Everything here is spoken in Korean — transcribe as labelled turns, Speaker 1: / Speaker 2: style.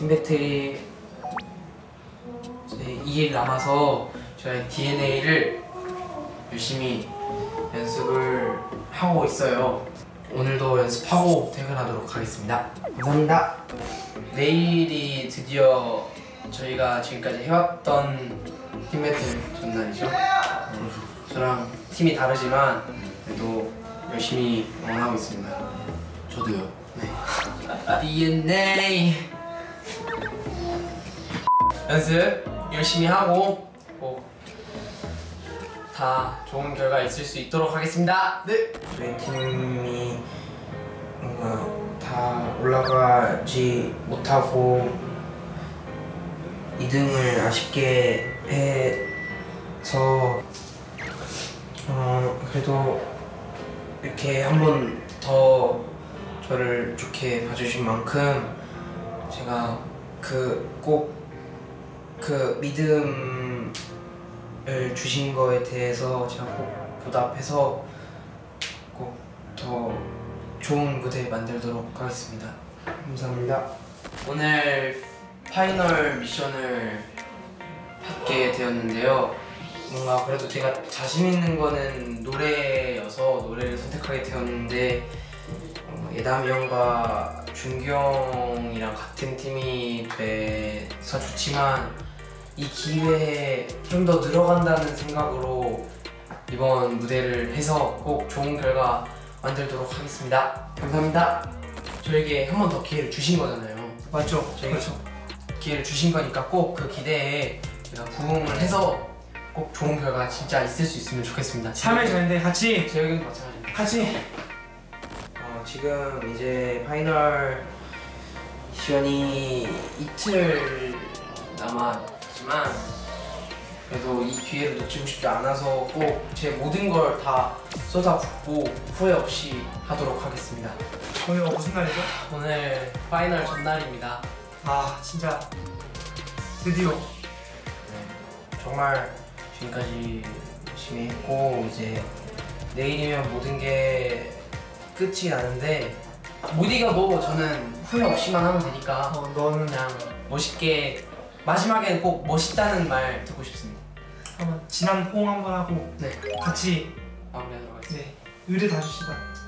Speaker 1: 팀배틀이 이제 2일 남아서 저희 DNA를 열심히 연습을 하고 있어요. 오늘도 연습하고 퇴근하도록 하겠습니다. 감사합니다. 내일이 드디어 저희가 지금까지 해왔던 팀배틀 전날이죠. 네, 저랑 팀이 다르지만 그래도 열심히 응원하고 있습니다.
Speaker 2: 저도요.
Speaker 1: DNA 연습 열심히 하고 꼭 다 좋은 결과 있을 수 있도록 하겠습니다. 네. 팀이 뭔가 다 올라가지 못하고 2등을 아쉽게 해서 어 그래도 이렇게 한 번 더 저를 좋게 봐주신 만큼 제가 그꼭그 믿음을 주신 거에 대해서 제가 꼭 보답해서 꼭 더 좋은 무대 만들도록 하겠습니다. 감사합니다. 오늘 파이널 미션을 받게 되었는데요. 뭔가 그래도 제가 자신 있는 거는 노래여서 노래를 선택하게 되었는데 어, 예담이 형과 준규 형이랑 같은 팀이 돼서 좋지만 이 기회에 좀 더 늘어간다는 생각으로 이번 무대를 해서 꼭 좋은 결과 만들도록 하겠습니다. 감사합니다. 저에게 한 번 더 기회를 주신 거잖아요.
Speaker 3: 맞죠?
Speaker 1: 저희
Speaker 3: 그렇죠.
Speaker 1: 기회를 주신 거니까 꼭 그 기대에 제가 부응을 해서 꼭 좋은 결과 진짜 있을 수 있으면 좋겠습니다.
Speaker 3: 3일 전인데 같이
Speaker 1: 제 의견도 마찬가지입니다.
Speaker 3: 같이
Speaker 1: 어, 지금 이제 파이널 시간이 이틀 남았지만 그래도 이 기회를 놓치고 싶지 않아서 꼭 제 모든 걸 다 쏟아붓고 후회 없이 하도록 하겠습니다.
Speaker 3: 오늘 무슨 날이죠?
Speaker 1: 오늘 파이널 전날입니다.
Speaker 3: 아 진짜 드디어
Speaker 1: 네, 정말 지금까지 열심히 했고 이제 내일이면 모든 게 끝이 나는데 못 이겨도 저는 후회 없이만 하면 되니까
Speaker 3: 어, 너는
Speaker 1: 그냥 멋있게 마지막에는 꼭 멋있다는 말 듣고 싶습니다.
Speaker 3: 한번 진한 호응 한번 하고
Speaker 1: 네,
Speaker 3: 같이
Speaker 1: 마무리하도록 하겠습니다.
Speaker 3: 네 의를 다줍시다